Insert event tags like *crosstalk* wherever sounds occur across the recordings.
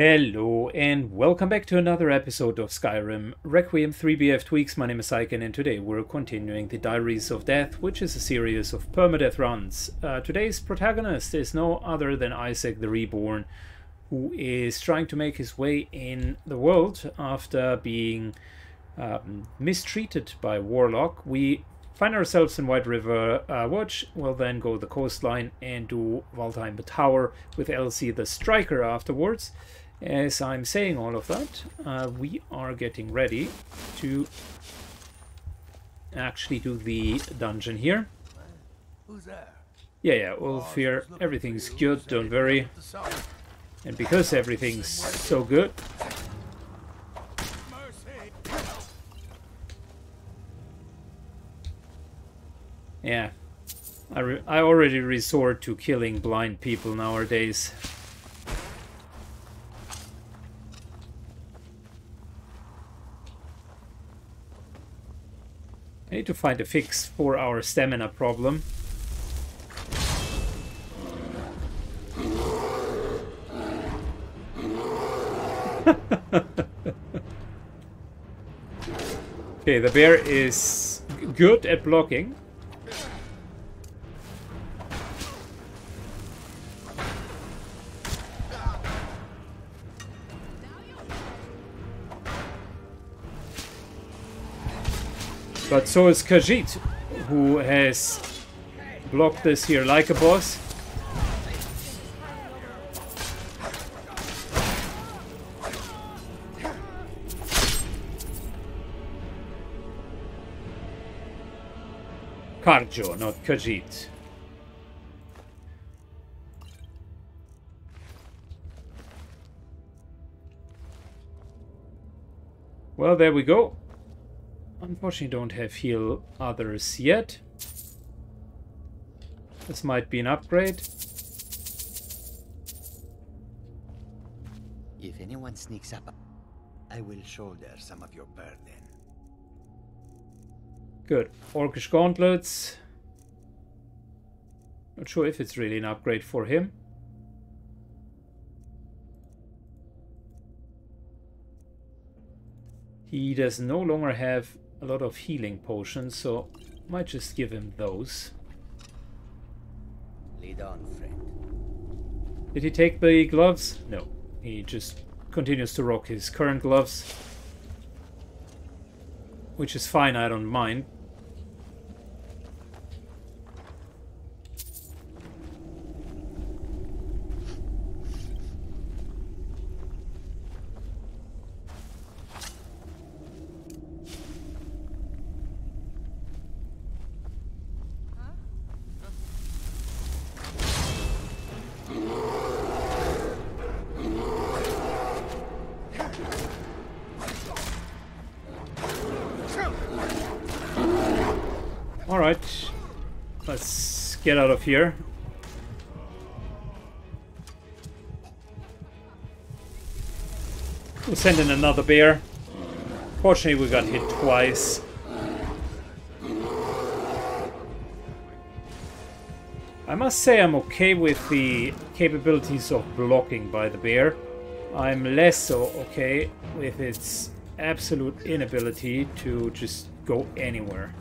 Hello and welcome back to another episode of Skyrim Requiem 3BF Tweaks. My name is Syken and today we're continuing the Diaries of Death, which is a series of permadeath runs. Uh, today's protagonist is no other than Isaac the Reborn, who is trying to make his way in the world after being um, mistreated by Warlock. We find ourselves in White River uh, Watch. We'll then go the coastline and do Valtheim the Tower with Elsie the Striker afterwards. As I'm saying all of that, uh, we are getting ready to actually do the dungeon here. Who's there? Yeah, yeah, Ulfir, everything's good, don't worry. And because everything's so good, yeah, I, re I already resort to killing blind people nowadays. I need to find a fix for our stamina problem. *laughs* okay, the bear is good at blocking. But so is Khajiit, who has blocked this here like a boss. Kharjo, not Khajiit. Well, there we go. Unfortunately, don't have heal others yet. This might be an upgrade. If anyone sneaks up, I will shoulder some of your burden. Good. Orcish gauntlets. Not sure if it's really an upgrade for him. He does no longer have a lot of healing potions, so might just give him those. Lead on, friend. Did he take the gloves? No. He just continues to rock his current gloves. Which is fine, I don't mind. Alright. Let's get out of here. We'll send in another bear. Fortunately, we got hit twice. I must say I'm okay with the capabilities of blocking by the bear. I'm less so okay with its absolute inability to just go anywhere.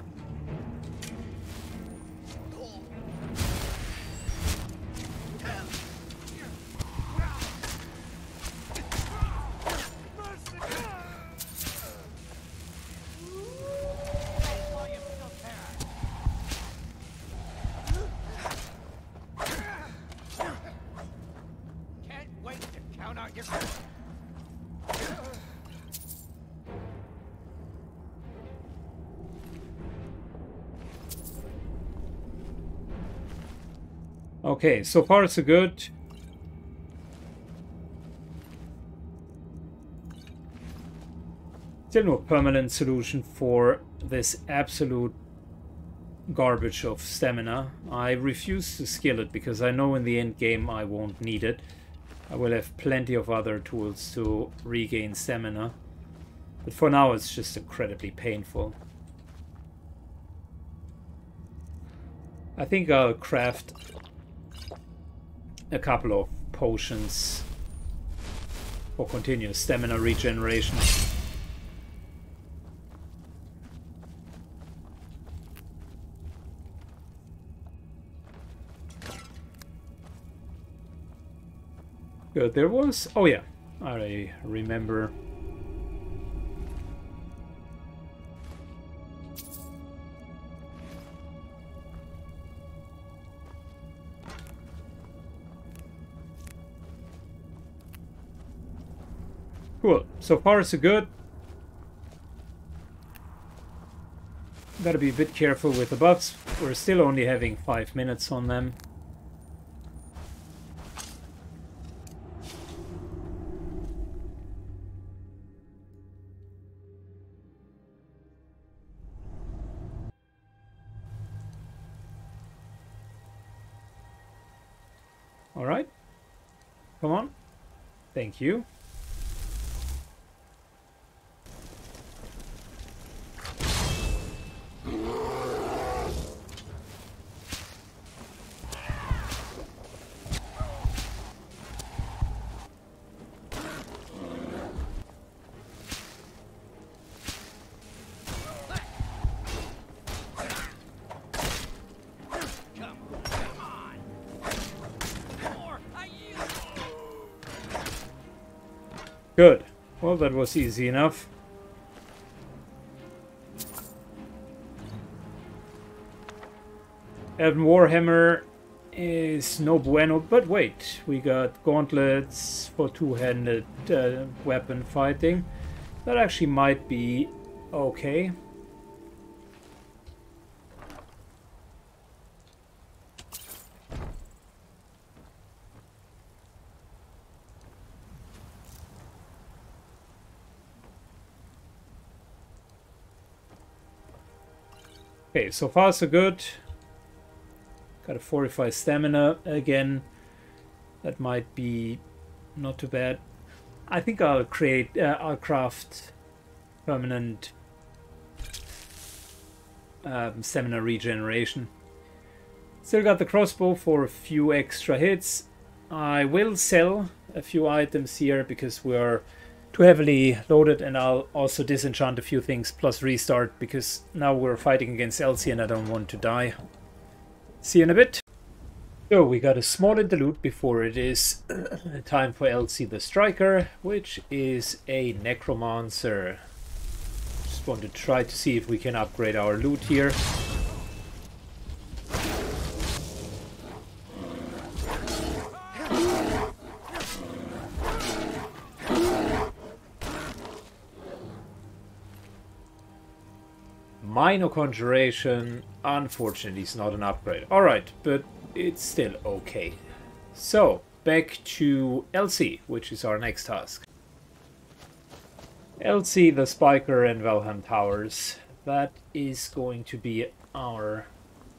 Okay, so far so good. Still no permanent solution for this absolute garbage of stamina. I refuse to skill it because I know in the end game I won't need it. I will have plenty of other tools to regain stamina. But for now it's just incredibly painful. I think I'll craft a couple of potions for continuous stamina regeneration. Good, there was... Oh yeah, I remember. So far so good. Gotta be a bit careful with the buffs. We're still only having 5 minutes on them. Alright. Come on. Thank you. Good. Well, that was easy enough. Elven Warhammer is no bueno, but wait, we got gauntlets for two-handed uh, weapon fighting. That actually might be okay. Okay, so far so good. Got a 45 stamina again. That might be not too bad. I think I'll create, uh, I'll craft permanent um, stamina regeneration. Still got the crossbow for a few extra hits. I will sell a few items here because we're too heavily loaded and I'll also disenchant a few things plus restart because now we're fighting against Elsie and I don't want to die. See you in a bit. So we got a small interlude before it is *clears throat* time for Elsie the Striker, which is a Necromancer. Just want to try to see if we can upgrade our loot here. Minor Conjuration, unfortunately, is not an upgrade. Alright, but it's still okay. So, back to Elsie, which is our next task. Elsie, the Spiker, and Valtheim Towers. That is going to be our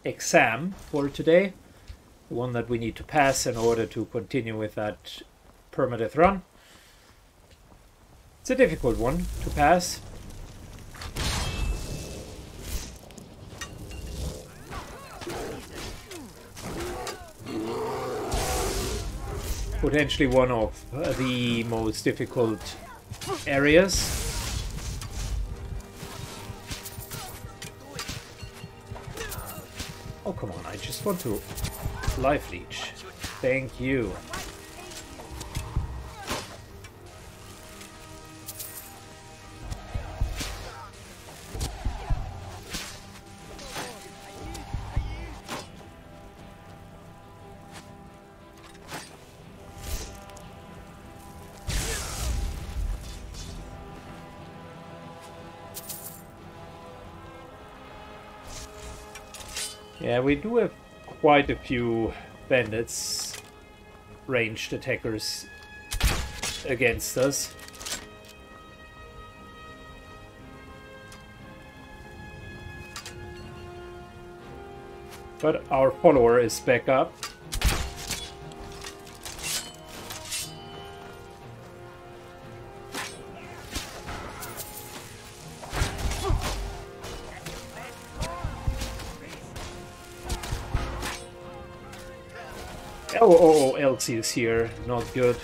exam for today. The one that we need to pass in order to continue with that permadeath run. It's a difficult one to pass, potentially one of the most difficult areas. Oh, come on, I just want to life leech. Thank you. Yeah, we do have quite a few bandits, ranged attackers against us. But our follower is back up. Is here, not good.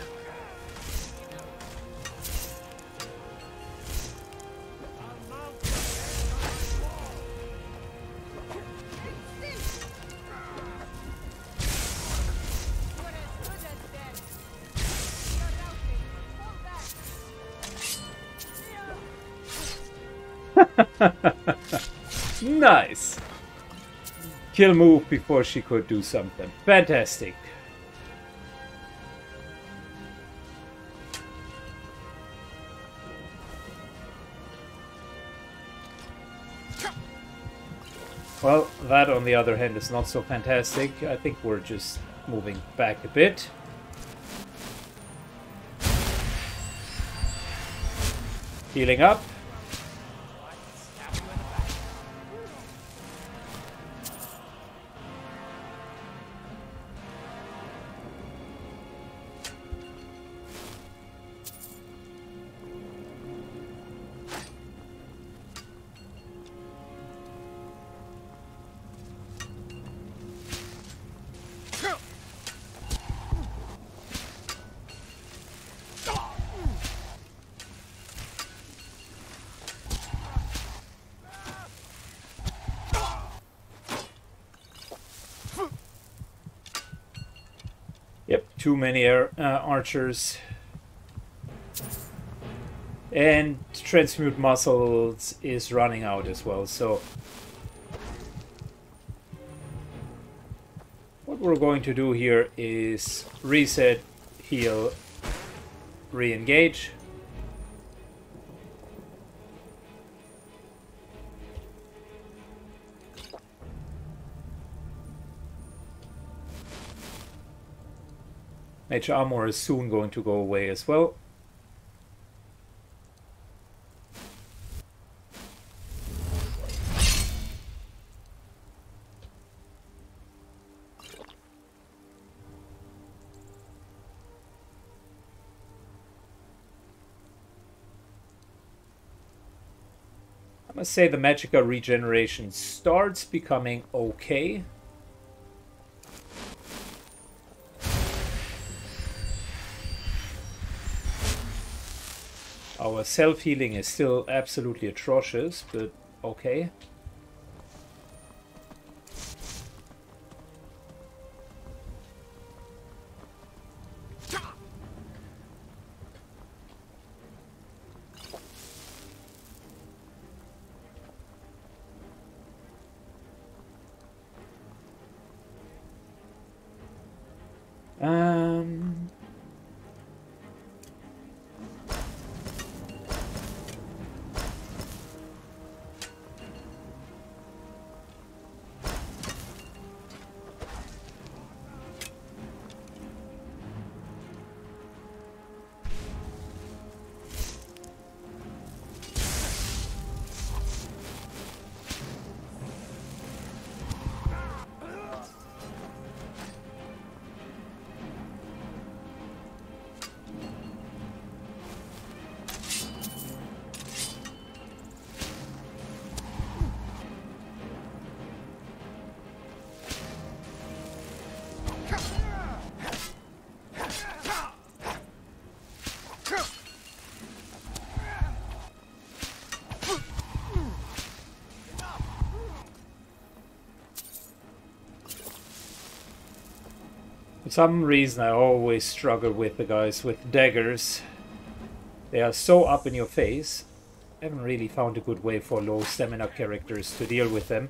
*laughs* nice! Kill move before she could do something. Fantastic. Well, that on the other hand is not so fantastic. I think we're just moving back a bit. Healing up. Too many uh, archers. And transmute muscles is running out as well, so... What we're going to do here is reset, heal, re-engage. Mage armor is soon going to go away as well. I must say the Magicka regeneration starts becoming okay. Our self-healing is still absolutely atrocious, but okay. Some reason I always struggle with the guys with daggers. They are so up in your face. I haven't really found a good way for low stamina characters to deal with them.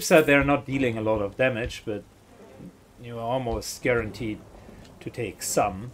Flip side, they're not dealing a lot of damage, but you're almost guaranteed to take some.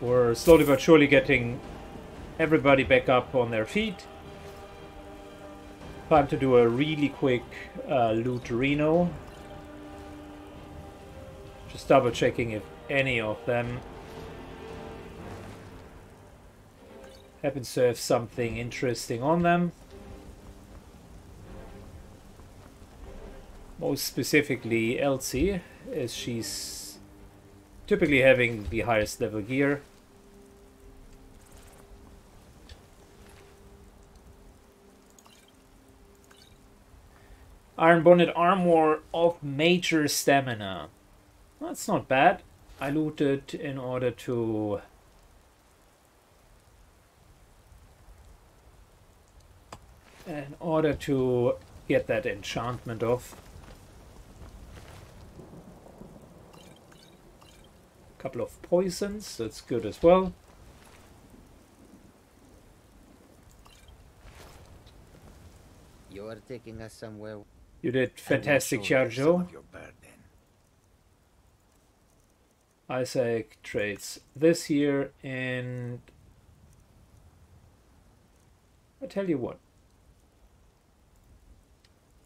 We're slowly but surely getting everybody back up on their feet. Time to do a really quick uh, loot Reno. Just double checking if any of them happens to have something interesting on them. Most specifically Elsie, as she's typically having the highest level gear. Iron Bonnet Armor of Major Stamina. That's not bad. I looted in order to... In order to get that enchantment off. Couple of poisons, that's good as well. You are taking us somewhere. You did fantastic, Kharjo. Isaac trades this here and I tell you what.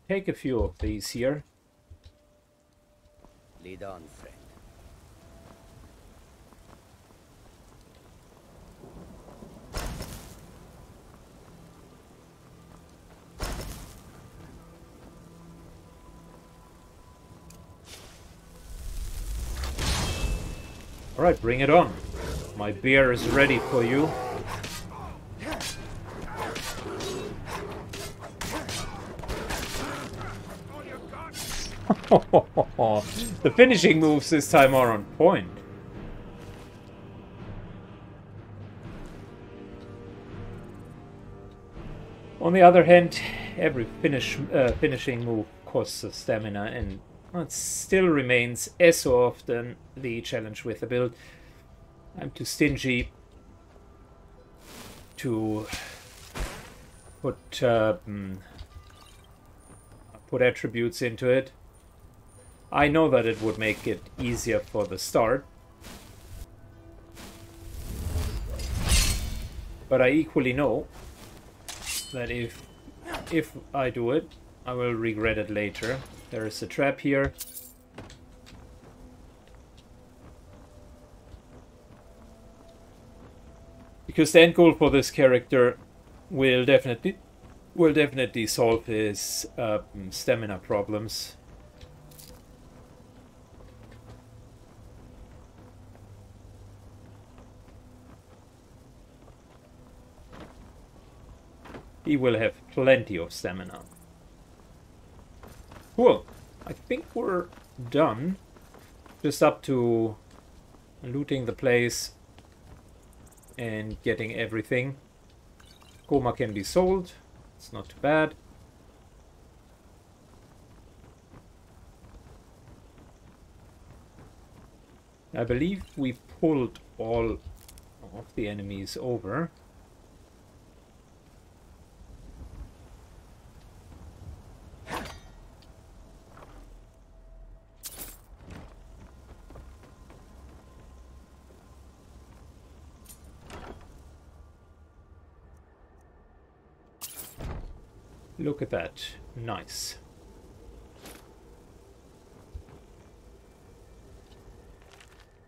Take a few of these here. Lead on, friend. Alright, bring it on. My beer is ready for you. *laughs* the finishing moves this time are on point. On the other hand, every finish uh, finishing move costs stamina and it still remains, as so often, the challenge with the build. I'm too stingy to put uh, put attributes into it. I know that it would make it easier for the start. But I equally know that if if I do it, I will regret it later. There is a trap here. Because the end goal for this character will definitely will definitely solve his uh, stamina problems. He will have plenty of stamina. Cool. I think we're done. Just up to looting the place and getting everything. Coma can be sold. It's not too bad. I believe we pulled all of the enemies over. Look at that. Nice.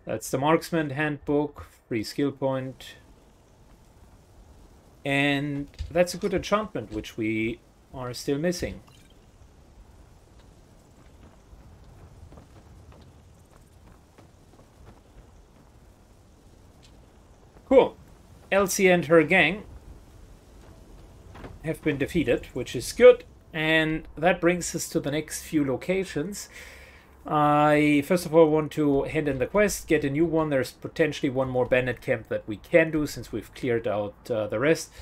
That's the Marksman Handbook, free skill point. And that's a good enchantment, which we are still missing. Cool. Elsie and her gang have been defeated, which is good. And that brings us to the next few locations. I first of all want to hand in the quest, get a new one. There's potentially one more bandit camp that we can do since we've cleared out uh, the rest.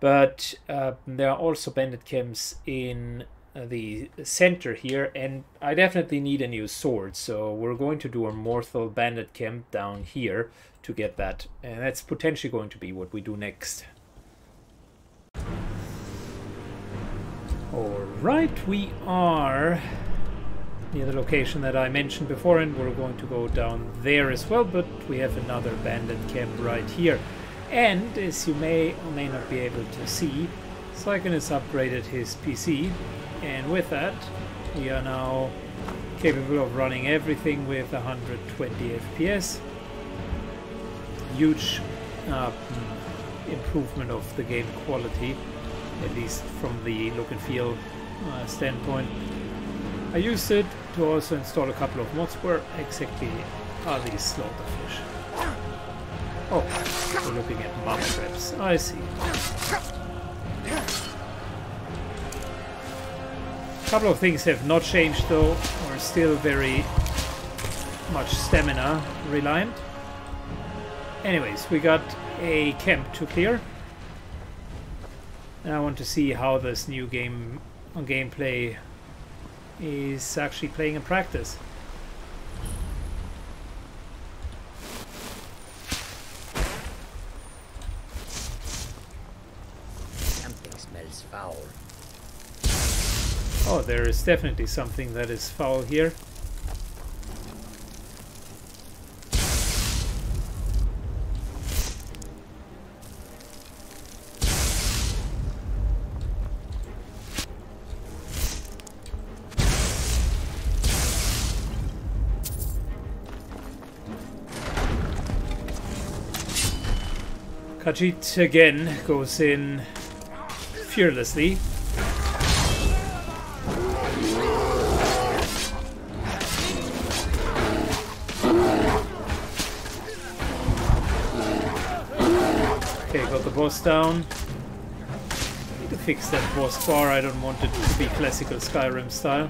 But uh, there are also bandit camps in uh, the center here, and I definitely need a new sword. So we're going to do a Morthal bandit camp down here to get that. And that's potentially going to be what we do next. Alright, we are near the location that I mentioned before and we're going to go down there as well, but we have another bandit camp right here. And as you may or may not be able to see, Syken has upgraded his PC, and with that, we are now capable of running everything with 120 FPS. Huge uh, improvement of the game quality, at least from the look and feel uh, standpoint. I used it to also install a couple of mods where exactly are these slaughterfish. Oh, we're looking at mud traps. I see. A couple of things have not changed though. We're still very much stamina reliant. Anyways, we got a camp to clear. And I want to see how this new game on gameplay is actually playing in practice. Something smells foul. Oh, there is definitely something that is foul here. Khajiit again goes in fearlessly. Okay, got the boss down. Need to fix that boss bar. I don't want it to be classical Skyrim style.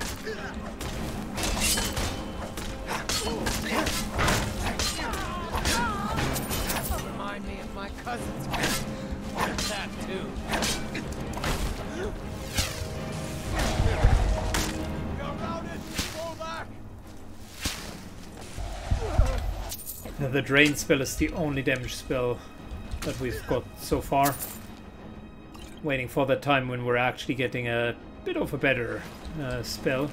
Drain spell is the only damage spell that we've got so far. Waiting for the time when we're actually getting a bit of a better uh, spell.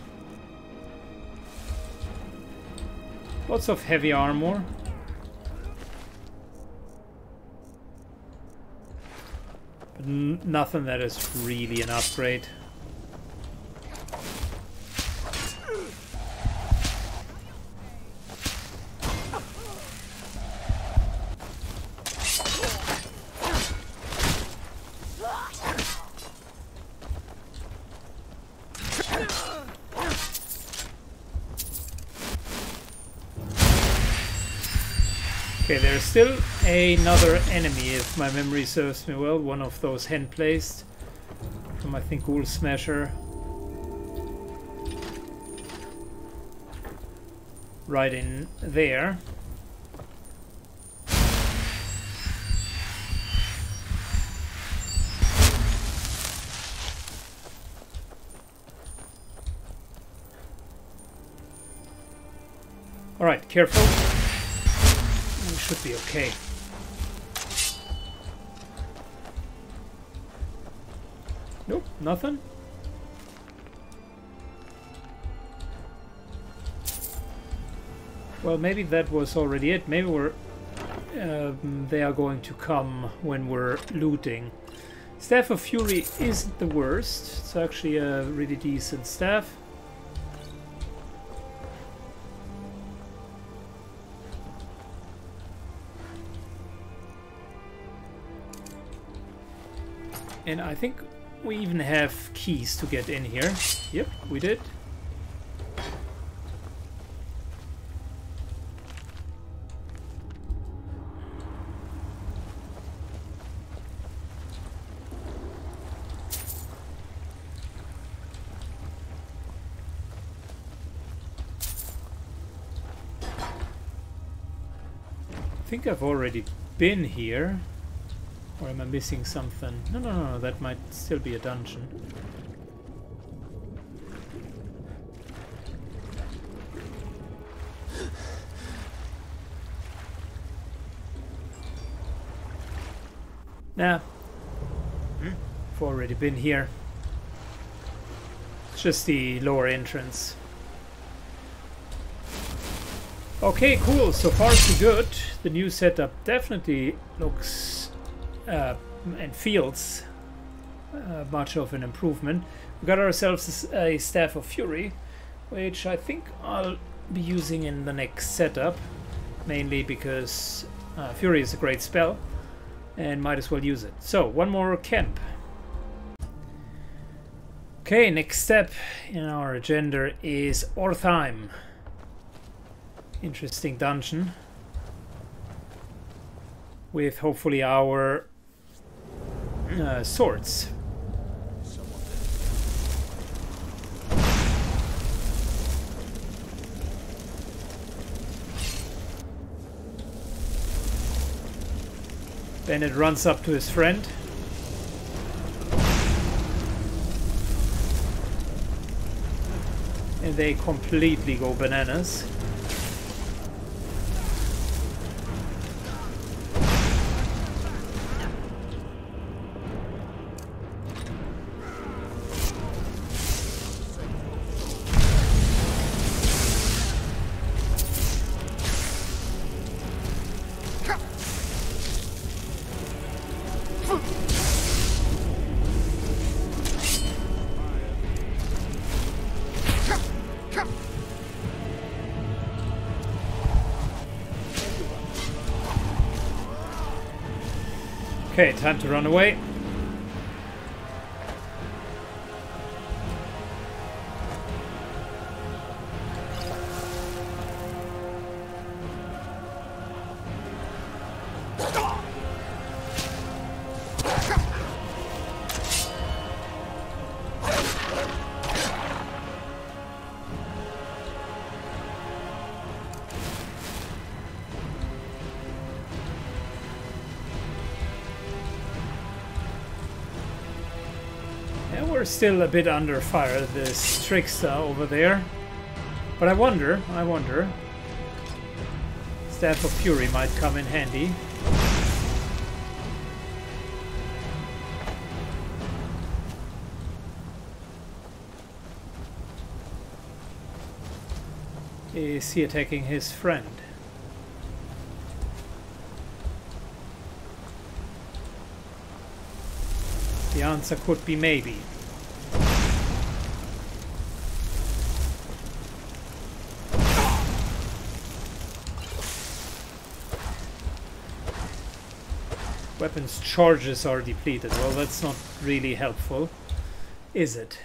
Lots of heavy armor. But nothing that is really an upgrade. Okay, there's still another enemy, if my memory serves me well. One of those hand placed from I think Ghoul Smasher. Right in there. Alright, careful. Should be okay. Nope, nothing. Well, maybe that was already it. Maybe we're... Um, they are going to come when we're looting. Staff of Fury isn't the worst. It's actually a really decent staff. And I think we even have keys to get in here. Yep, we did. I think I've already been here. Or am I missing something? No, no, no, no, that might still be a dungeon. Nah. Hmm? I've already been here. It's just the lower entrance. Okay, cool. So far so good. The new setup definitely looks uh, and fields uh, much of an improvement. We got ourselves a Staff of Fury, which I think I'll be using in the next setup, mainly because uh, Fury is a great spell and might as well use it. So, one more camp. Okay, next step in our agenda is Ortheim. Interesting dungeon. With hopefully our uh, swords. Bennett runs up to his friend. And they completely go bananas. Time to run away. We're still a bit under fire, this trickster over there. But I wonder, I wonder. Staff of Fury might come in handy. Is he attacking his friend? The answer could be maybe. Weapons charges are depleted. Well, that's not really helpful, is it?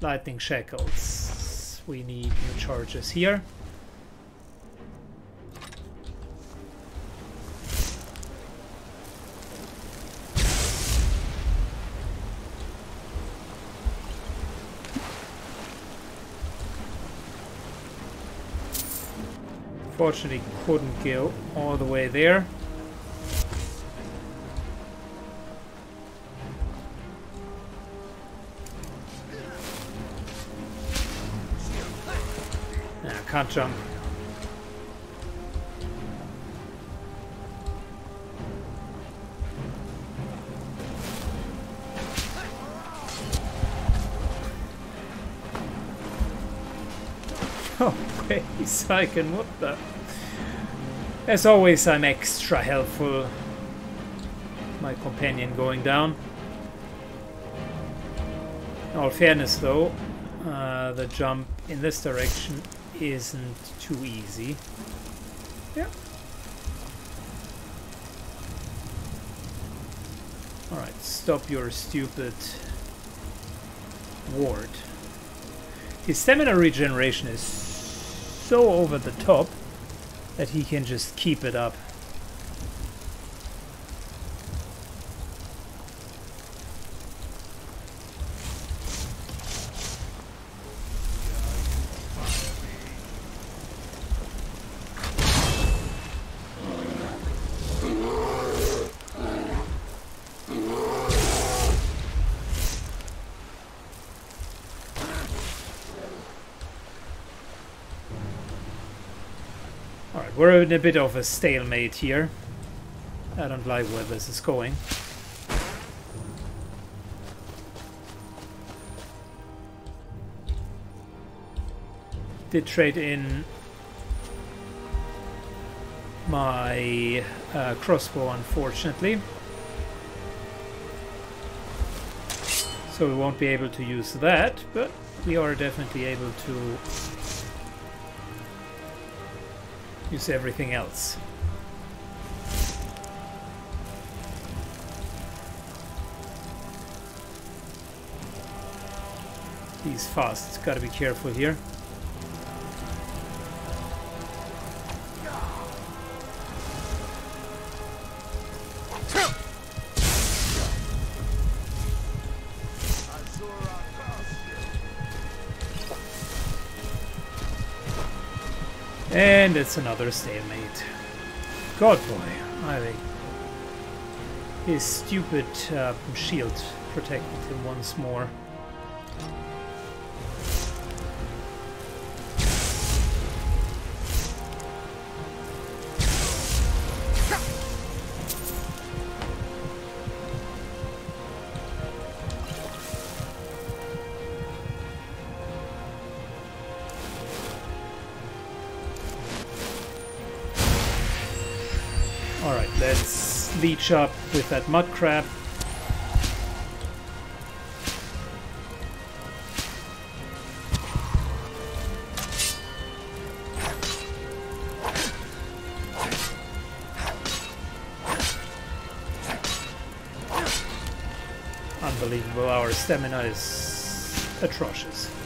Lightning shackles. We need new charges here. Fortunately, couldn't go all the way there. Can't jump. *laughs* Oh, what the? As always, I'm extra helpful. My companion going down. In all fairness, though, uh, the jump in this direction isn't too easy. Yeah. Alright, stop your stupid ward. His stamina regeneration is so over the top that he can just keep it up. in a bit of a stalemate here. I don't like where this is going. Did trade in my uh, crossbow, unfortunately. So we won't be able to use that, but we are definitely able to use everything else. He's fast, gotta be careful here. It's another stalemate. God boy, I think his stupid uh, shield protected him once more. Alright, let's leech up with that mud crab. Unbelievable, our stamina is atrocious.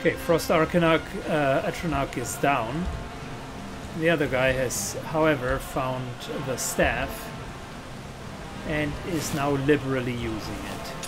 Okay, Frost Atronach, uh, is down. The other guy has, however, found the staff and is now liberally using it.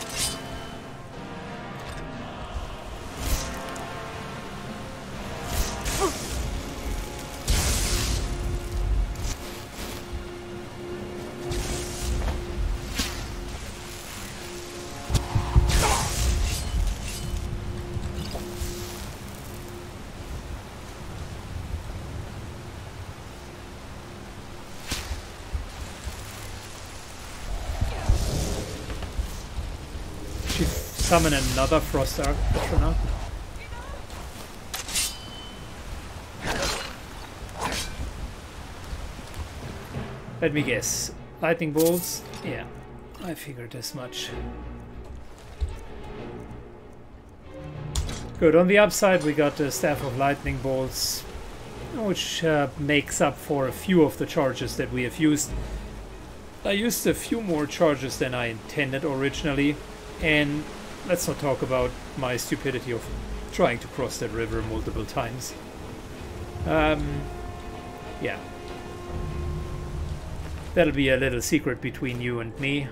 Summon another Frost Arc Atronach. Let me guess. Lightning bolts? Yeah, I figured as much. Good. On the upside, we got the Staff of Lightning Bolts, which uh, makes up for a few of the charges that we have used. I used a few more charges than I intended originally, and let's not talk about my stupidity of trying to cross that river multiple times. Um, yeah. That'll be a little secret between you and me.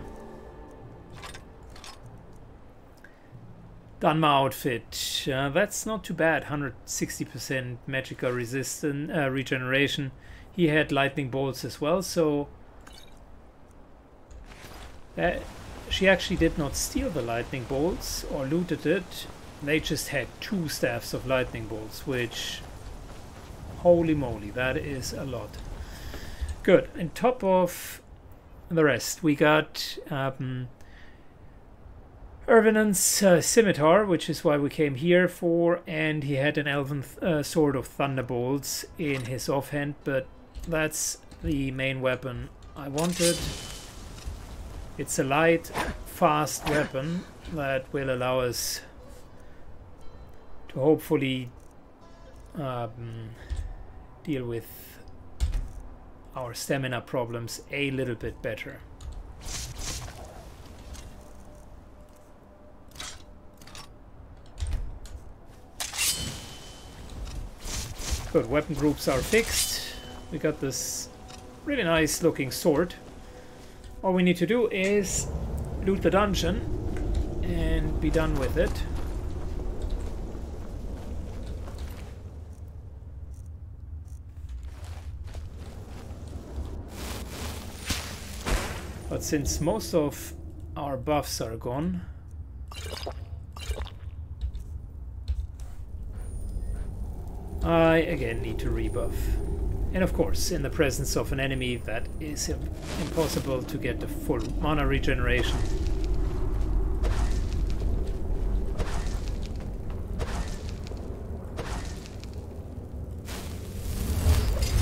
Done my outfit. Uh, that's not too bad. 160% magical resistance uh, regeneration. He had lightning bolts as well, so uh, she actually did not steal the lightning bolts or looted it. They just had two staffs of lightning bolts, which holy moly, that is a lot. Good. On top of the rest, we got um, Irvinan's uh, scimitar, which is why we came here for, and he had an elven uh, sword of thunderbolts in his offhand, but that's the main weapon I wanted. It's a light, fast weapon that will allow us to hopefully um, deal with our stamina problems a little bit better. Good, weapon groups are fixed. We got this really nice looking sword. All we need to do is loot the dungeon and be done with it. But since most of our buffs are gone, I again need to rebuff. And of course, in the presence of an enemy, that is impossible to get the full mana regeneration.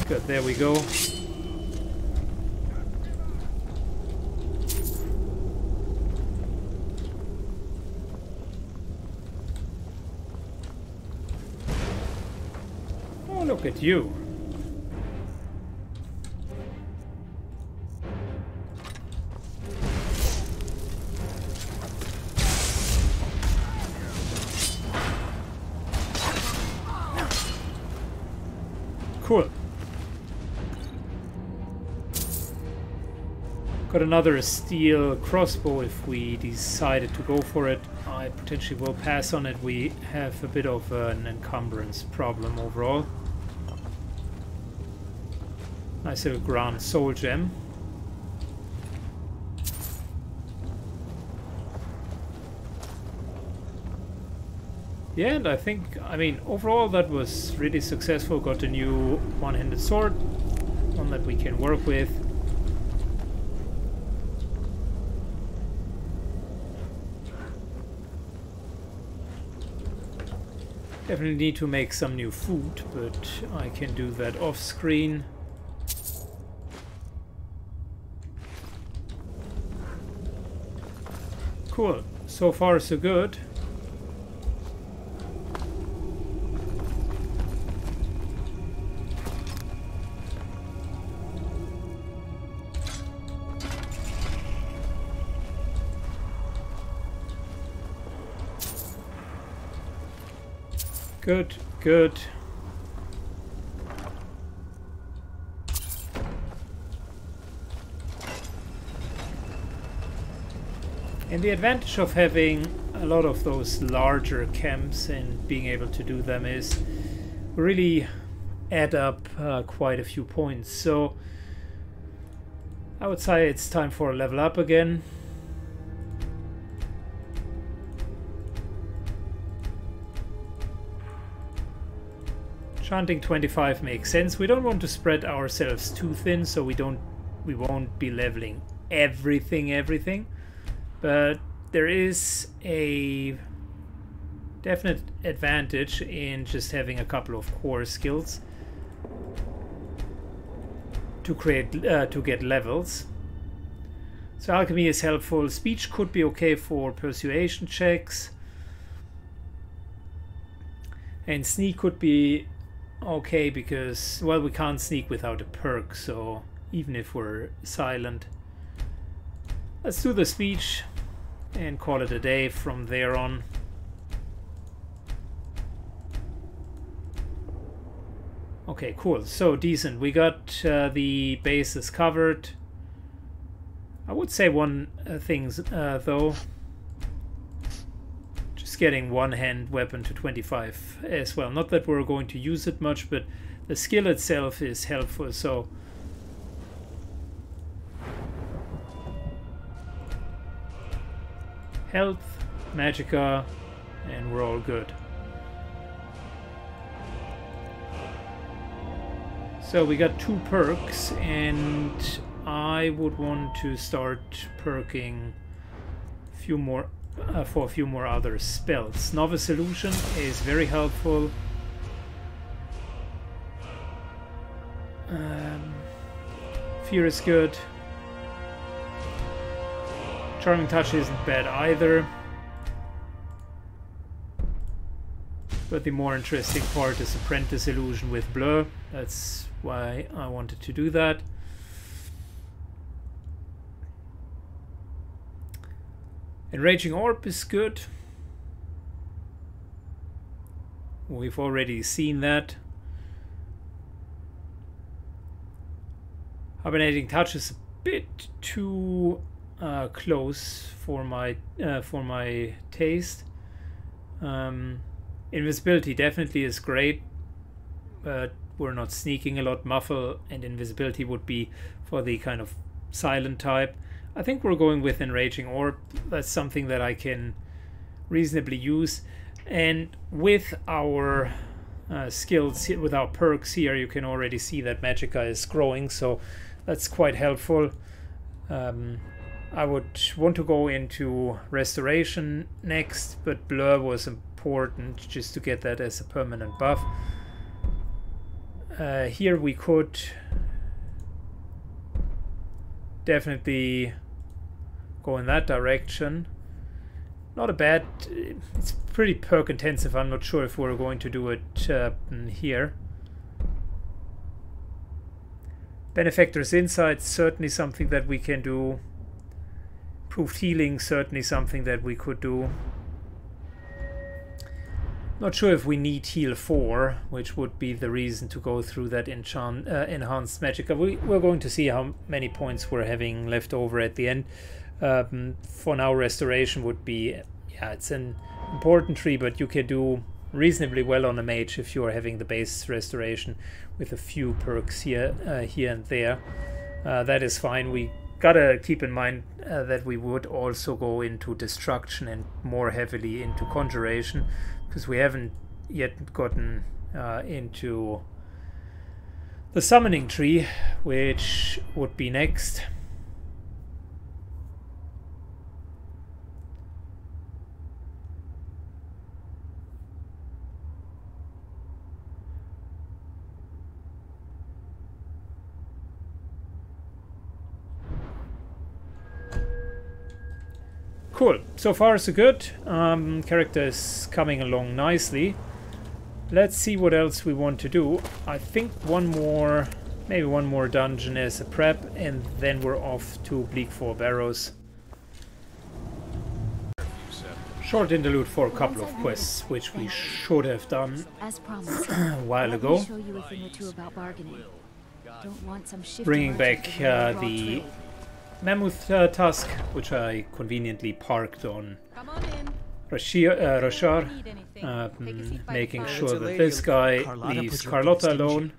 Good, there we go. Oh, look at you. Got another steel crossbow if we decided to go for it. I potentially will pass on it. We have a bit of an encumbrance problem overall. Nice little grand soul gem. Yeah, and I think, I mean, overall that was really successful. Got a new one-handed sword, one that we can work with. Definitely need to make some new food, but I can do that off screen. Cool. So far so good. Good, good. And the advantage of having a lot of those larger camps and being able to do them is really add up uh, quite a few points. So I would say it's time for a level up again. Chanting 25 makes sense. We don't want to spread ourselves too thin, so we don't we won't be leveling everything everything. But there is a definite advantage in just having a couple of core skills to create uh, to get levels. So alchemy is helpful. Speech could be okay for persuasion checks. And sneak could be okay because, well, we can't sneak without a perk, so even if we're silent. Let's do the speech and call it a day from there on. Okay, cool. So decent. We got uh, the bases covered. I would say one uh, thing uh, though getting one hand weapon to 25 as well. Not that we're going to use it much, but the skill itself is helpful. So health, magicka, and we're all good. So we got two perks, and I would want to start perking a few more uh, for a few more other spells. Novice Illusion is very helpful. Um, Fear is good. Charming Touch isn't bad either. But the more interesting part is Apprentice Illusion with Blur. That's why I wanted to do that. Enraging Orb is good. We've already seen that. Hibernating Touch is a bit too uh, close for my uh, for my taste. Um, invisibility definitely is great, but we're not sneaking a lot. Muffle and invisibility would be for the kind of silent type. I think we're going with Enraging Orb. That's something that I can reasonably use. And with our uh, skills, with our perks here, you can already see that Magicka is growing, so that's quite helpful. Um, I would want to go into Restoration next, but Blur was important just to get that as a permanent buff. uh, here we could definitely go in that direction. Not a bad... It's pretty perk intensive. I'm not sure if we're going to do it uh, here. Benefactor's Insight, certainly something that we can do. Proved Healing, certainly something that we could do. Not sure if we need heal 4, which would be the reason to go through that enchant, uh, enhanced magic. We, we're going to see how many points we're having left over at the end. Um, for now, restoration would be, yeah, it's an important tree, but you can do reasonably well on a mage if you are having the base restoration with a few perks here, uh, here and there. Uh, that is fine. We gotta keep in mind uh, that we would also go into destruction and more heavily into conjuration because we haven't yet gotten uh, into the summoning tree, which would be next. Cool. So far so good. Um, character is coming along nicely. Let's see what else we want to do. I think one more, maybe one more dungeon as a prep, and then we're off to Bleak Falls Barrows. Short interlude for a couple of quests, which we should have done *clears throat* a while ago. Bringing back uh, the Mammoth uh, Tusk, which I conveniently parked on, on Rashir, uh, Roshar, uh, making sure that this guy Carlotta leaves Carlotta alone.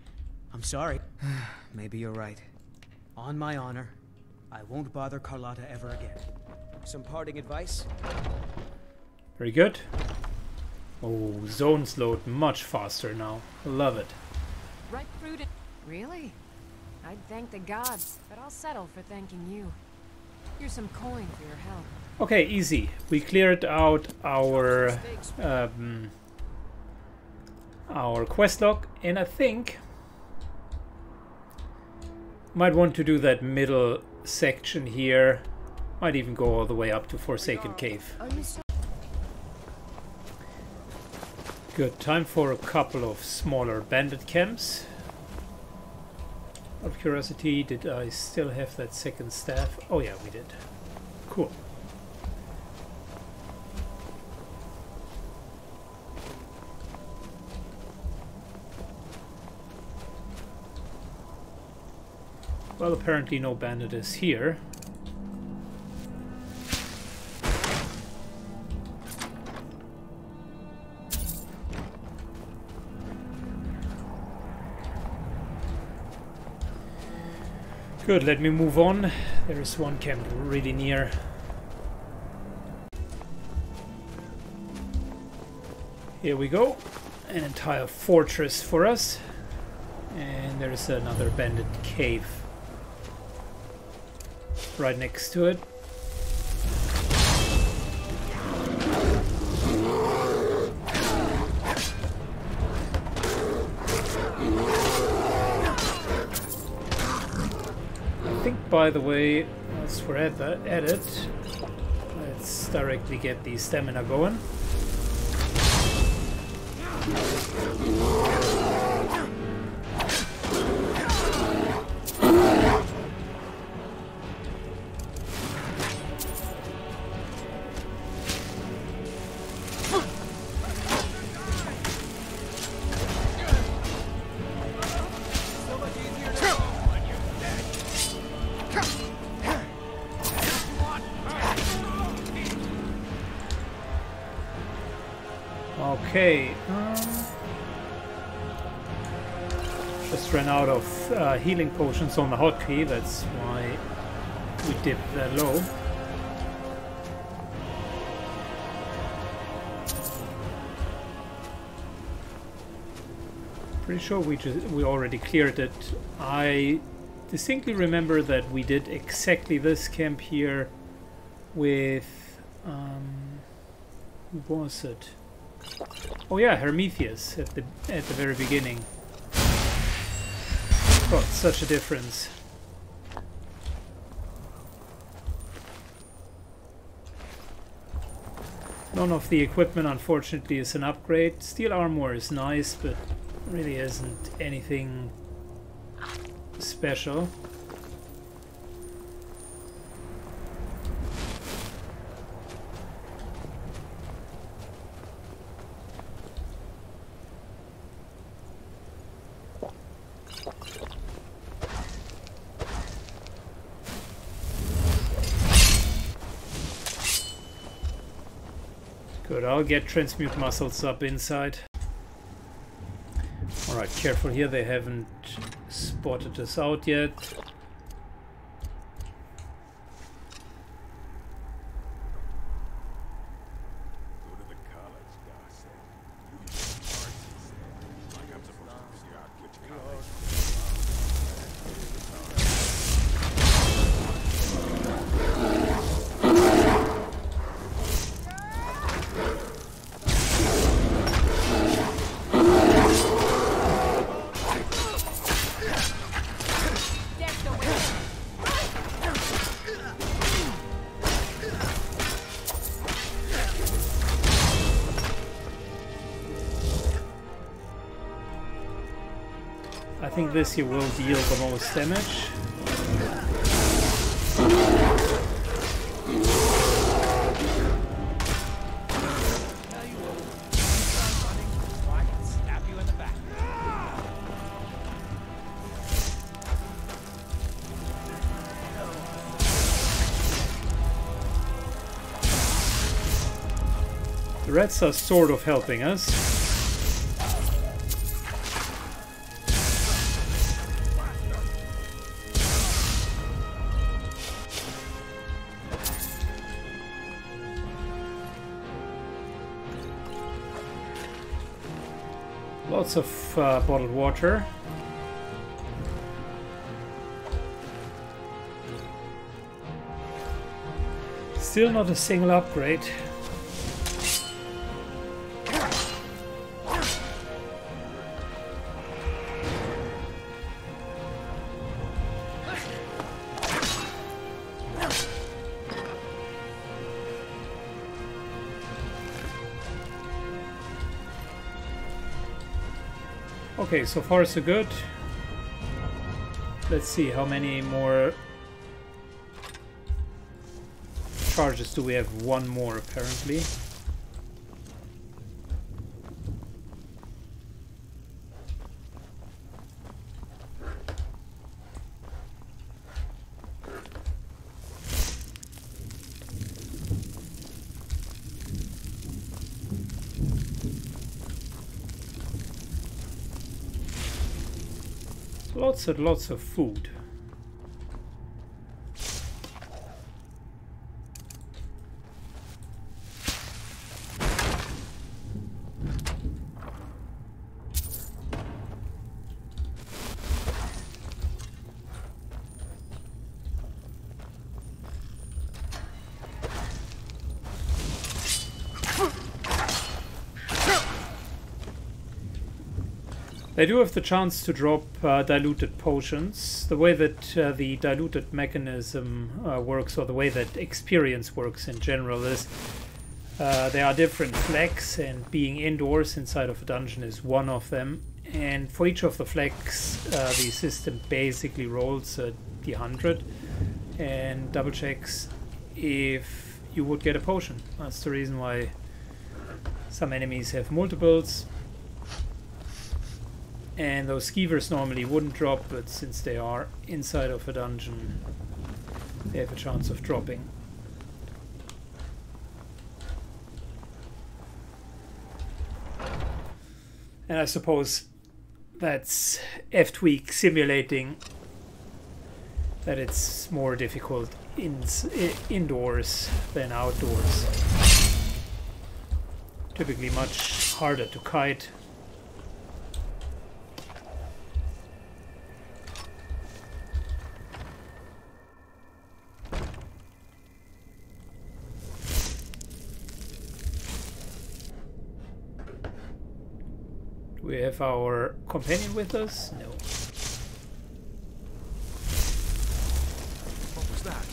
I'm sorry. *sighs* Maybe you're right. On my honor, I won't bother Carlotta ever again. Some parting advice? Very good. Oh, zones load much faster now. Love it. Right through to... Really? I'd thank the gods, but I'll settle for thanking you. Here's some coin for your help. Okay, easy. We cleared out our um, our quest log, and I think might want to do that middle section here. Might even go all the way up to Forsaken Cave. Good time for a couple of smaller bandit camps of curiosity, did I still have that second staff? Oh yeah, we did. Cool. Well, apparently no bandit is here. Good, let me move on. There is one camp really near. Here we go. An entire fortress for us. And there's another bandit cave right next to it. By the way, as we're at, the, at it, let's directly get the stamina going. Healing potions on the hotkey, that's why we dipped that low. Pretty sure we just we already cleared it. I distinctly remember that we did exactly this camp here with um, who was it? Oh yeah, Hermethius at the at the very beginning. God, such a difference. None of the equipment unfortunately is an upgrade. Steel armor is nice, but really isn't anything special. Good, I'll get transmute muscles up inside. Alright, careful here, they haven't spotted us out yet. I think this here will deal the most damage. The rats are sort of helping us. Uh, bottled water. Still not a single upgrade. Okay, so far so good. Let's see how many more charges do we have? One more apparently. Lots and lots of food. They do have the chance to drop uh, diluted potions. The way that uh, the diluted mechanism uh, works, or the way that experience works in general, is uh, there are different flags, and being indoors inside of a dungeon is one of them. And for each of the flags, uh, the system basically rolls a d100 and double checks if you would get a potion. That's the reason why some enemies have multiples, and those skeevers normally wouldn't drop, but since they are inside of a dungeon, they have a chance of dropping. And I suppose that's F-Tweak simulating that it's more difficult in, indoors than outdoors. Typically much harder to kite. We have our companion with us? No. What was that?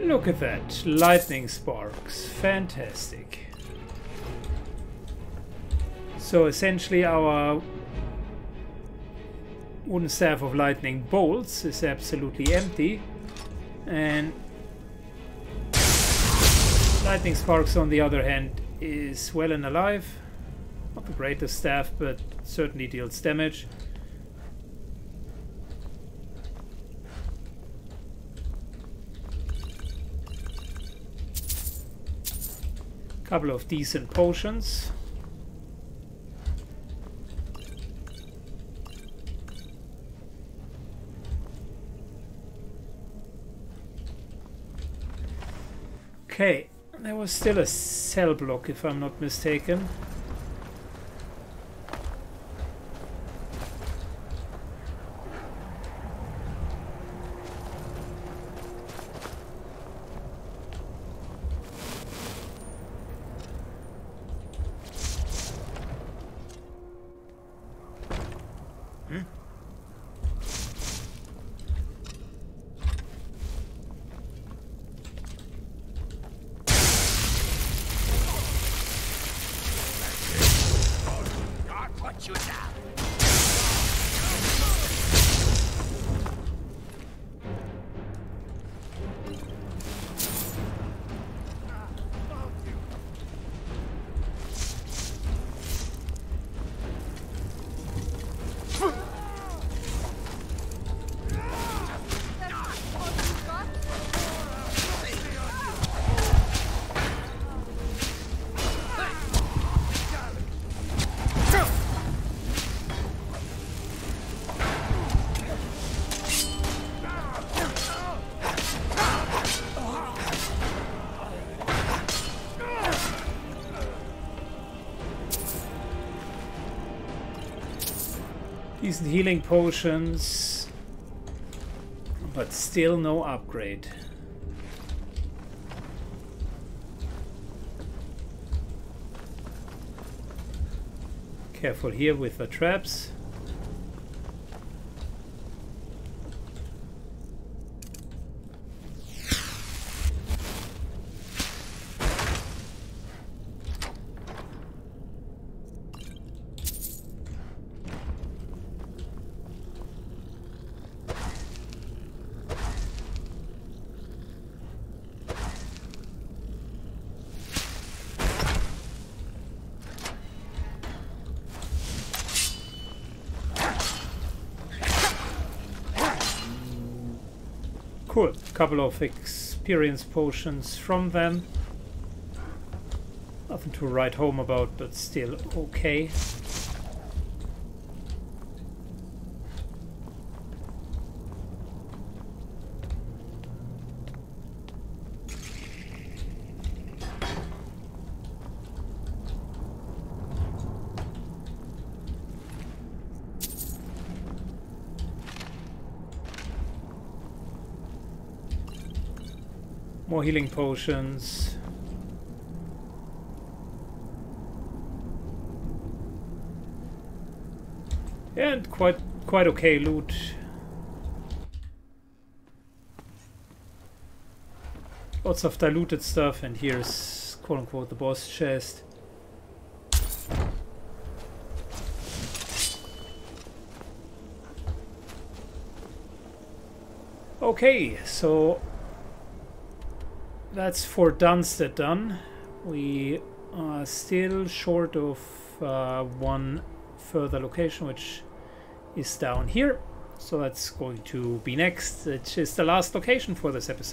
Look at that. Lightning sparks. Fantastic. So essentially our wooden staff of lightning bolts is absolutely empty and lightning sparks on the other hand is well and alive. Not the greatest staff, but certainly deals damage. Couple of decent potions. Okay, there was still a cell block if I'm not mistaken. Decent healing potions. But still no upgrade. Careful here with the traps. Cool. Couple of experience potions from them. Nothing to write home about, but still okay. Healing potions. And quite quite okay loot. Lots of diluted stuff and here's quote unquote the boss chest. Okay, so that's Fort Dunstad done. We are still short of uh, one further location, which is down here. So that's going to be next, which is the last location for this episode.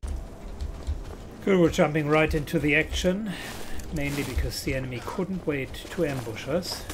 Good, we're jumping right into the action, mainly because the enemy couldn't wait to ambush us.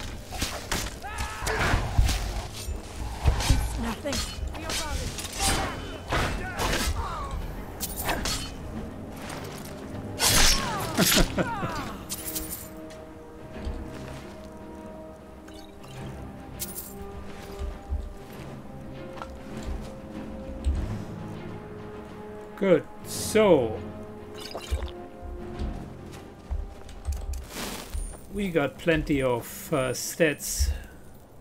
*laughs* Good, so... We got plenty of uh, stats.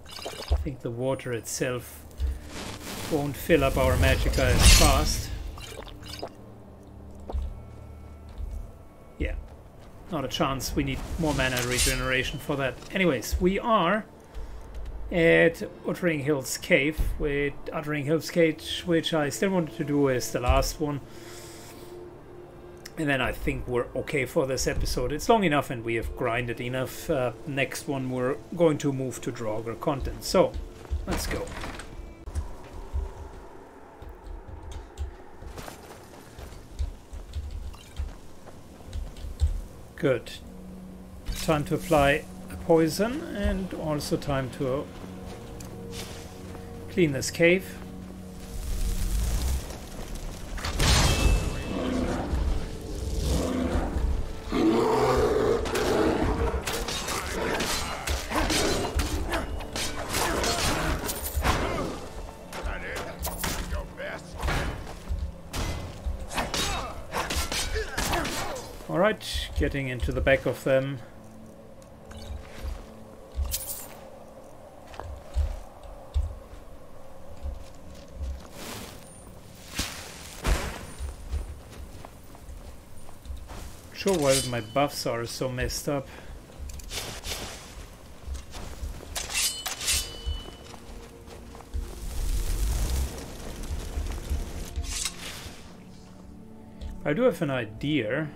I think the water itself won't fill up our magicka as fast. Not a chance. We need more mana regeneration for that. Anyways, we are at Uttering Hills Cave with Uttering Hills Cage, which I still wanted to do as the last one. And then I think we're okay for this episode. It's long enough and we have grinded enough. Uh, next one we're going to move to Draugr content. So, let's go. Good. Time to apply a poison and also time to clean this cave. That it? Getting into the back of them. Sure why my buffs are so messed up. I do have an idea.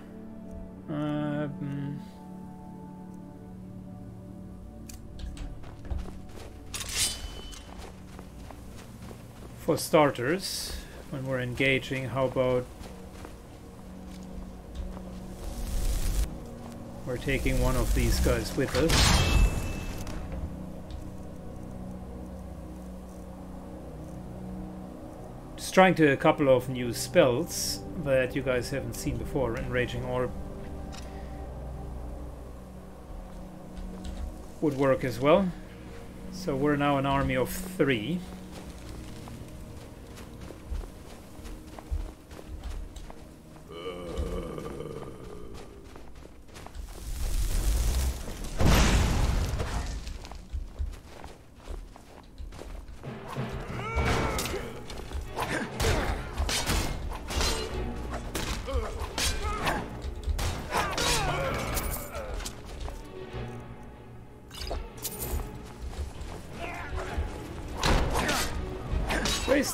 For starters, when we're engaging, how about we're taking one of these guys with us? Just trying to a couple of new spells that you guys haven't seen before. Enraging Orb would work as well. So we're now an army of three.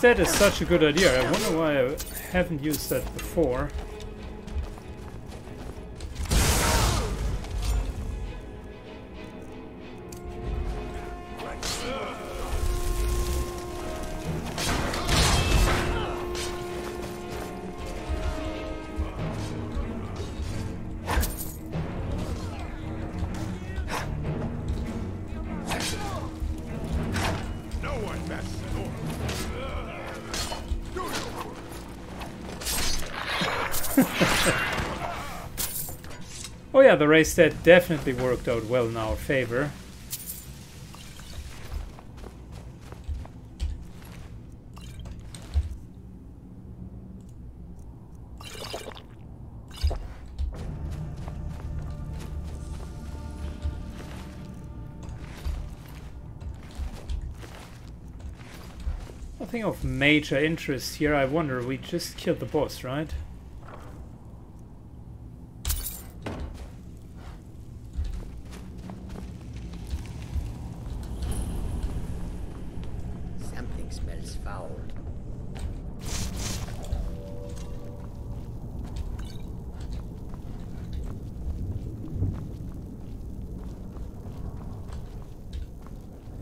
That is such a good idea. I wonder why I haven't used that before. *laughs* Oh yeah, the race that definitely worked out well in our favor. Nothing of major interest here. I wonder, we just killed the boss, right? Something smells foul.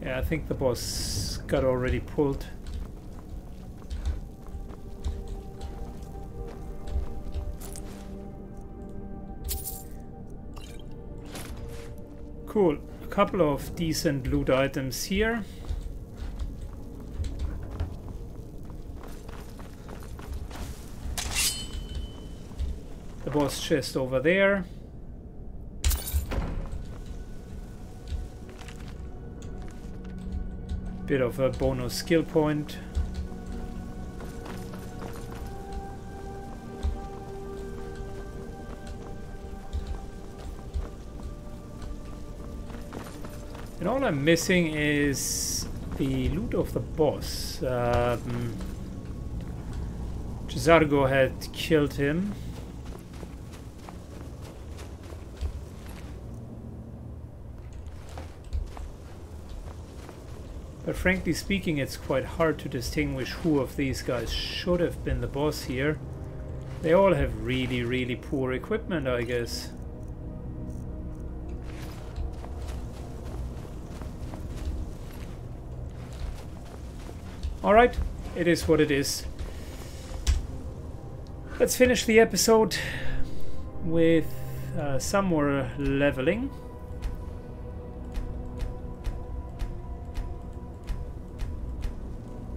Yeah, I think the boss got already pulled. Cool. A couple of decent loot items here. The boss chest over there. Bit of a bonus skill point. And all I'm missing is the loot of the boss. Um, had killed him. Frankly speaking, it's quite hard to distinguish who of these guys should have been the boss here. They all have really, really poor equipment, I guess. Alright, it is what it is. Let's finish the episode with uh, some more leveling.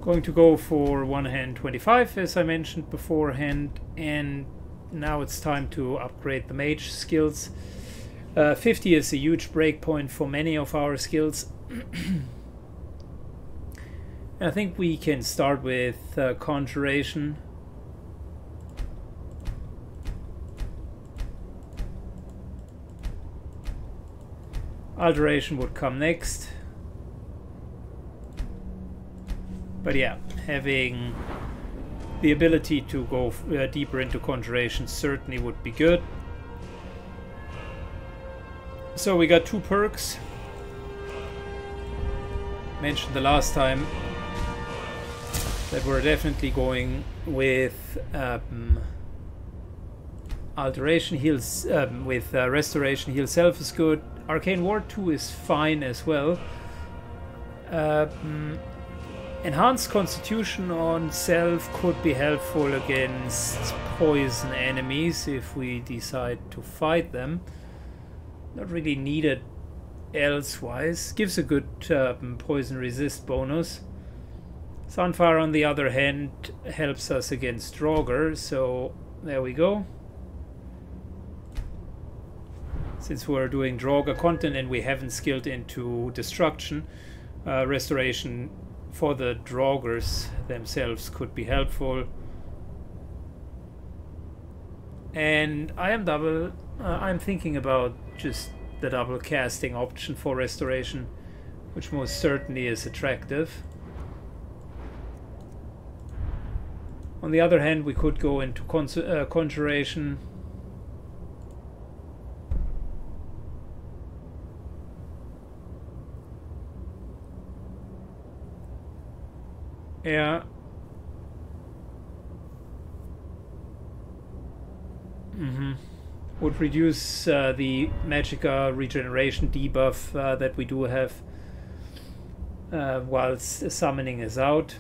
Going to go for one hand 25 as I mentioned beforehand and now it's time to upgrade the mage skills. Uh, 50 is a huge breakpoint for many of our skills. *clears throat* I think we can start with uh, Conjuration. Alteration would come next. But yeah, having the ability to go uh, deeper into Conjuration certainly would be good. So we got two perks. Mentioned the last time that we're definitely going with um, Alteration heals um, with uh, Restoration heal self is good. Arcane Ward 2 is fine as well. Um, Enhanced Constitution on self could be helpful against poison enemies if we decide to fight them. Not really needed elsewise. Gives a good um, poison resist bonus. Sunfire on the other hand helps us against Draugr, so there we go. Since we're doing Draugr content and we haven't skilled into Destruction, uh, Restoration for the Draugrs themselves could be helpful. And I am double. Uh, I'm thinking about just the double casting option for restoration, which most certainly is attractive. On the other hand, we could go into uh, conjuration. Yeah. Mm-hmm. Would reduce uh, the Magicka regeneration debuff uh, that we do have uh, whilst summoning is out.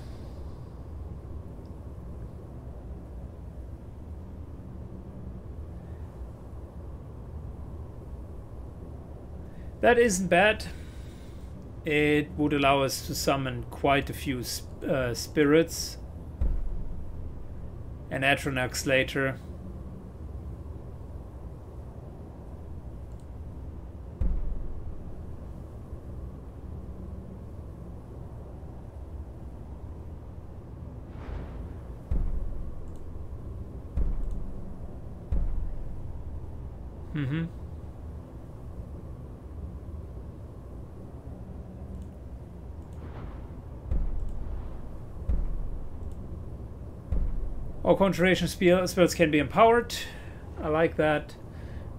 That isn't bad. It would allow us to summon quite a few uh, spirits and Atronachs later. Mm-hmm. All conjuration spells can be empowered. I like that.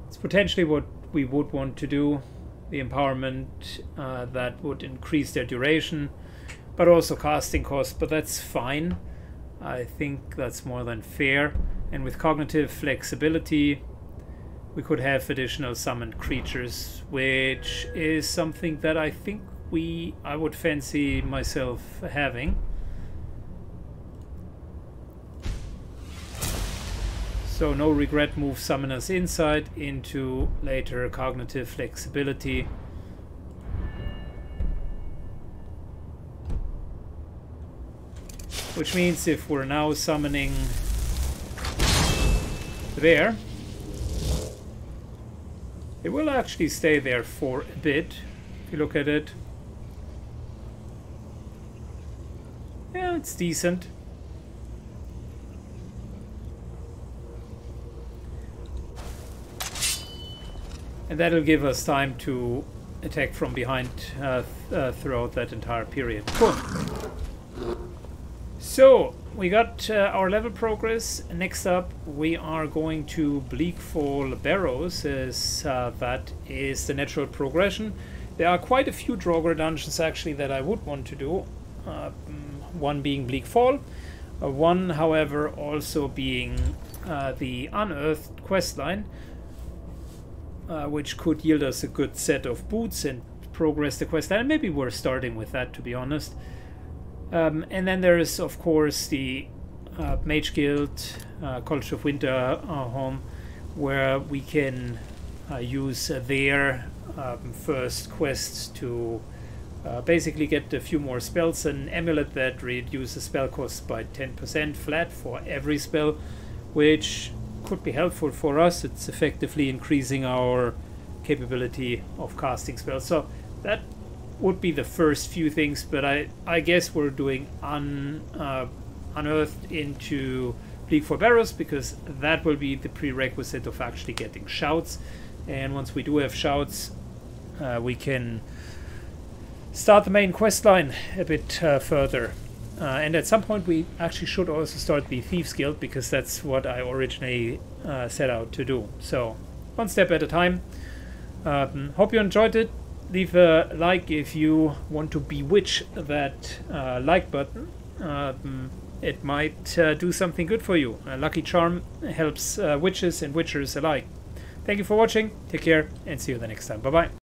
It's potentially what we would want to do. The empowerment uh, that would increase their duration, but also casting cost, but that's fine. I think that's more than fair. And with cognitive flexibility, we could have additional summoned creatures, which is something that I think we I would fancy myself having. So no regret move Summoner's Insight into later Cognitive Flexibility. Which means if we're now summoning the bear, it will actually stay there for a bit, if you look at it. Yeah, it's decent. And that'll give us time to attack from behind uh, uh, throughout that entire period. Cool. So, we got uh, our level progress. Next up, we are going to Bleak Falls Barrows, as uh, that is the natural progression. There are quite a few Draugr dungeons actually that I would want to do. Uh, one being Bleak Fall, uh, one, however, also being the Unearthed questline, uh, which could yield us a good set of boots and progress the quest and Maybe we're starting with that, to be honest. Um, and then there is, of course, the uh, Mage Guild uh, College of Winter uh, home, where we can uh, use their um, first quest to uh, basically get a few more spells. An amulet that reduces spell costs by 10% flat for every spell, which could be helpful for us. It's effectively increasing our capability of casting spells. So that would be the first few things, but I, I guess we're doing un, uh, unearthed into Bleak Falls Barrows because that will be the prerequisite of actually getting shouts. And once we do have shouts, uh, we can start the main quest line a bit uh, further. Uh, and at some point, we actually should also start the Thieves Guild because that's what I originally uh, set out to do. So, one step at a time. Um, hope you enjoyed it. Leave a like if you want to bewitch that uh, like button. Um, it might uh, do something good for you. A lucky charm helps uh, witches and witchers alike. Thank you for watching. Take care and see you the next time. Bye bye.